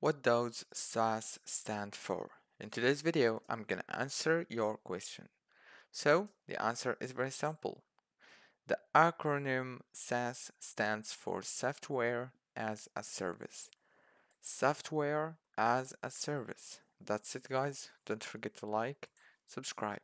What does SaaS stand for? In today's video, I'm gonna answer your question. So, the answer is very simple. The acronym SaaS stands for Software as a Service. Software as a Service. That's it, guys. Don't forget to like, subscribe.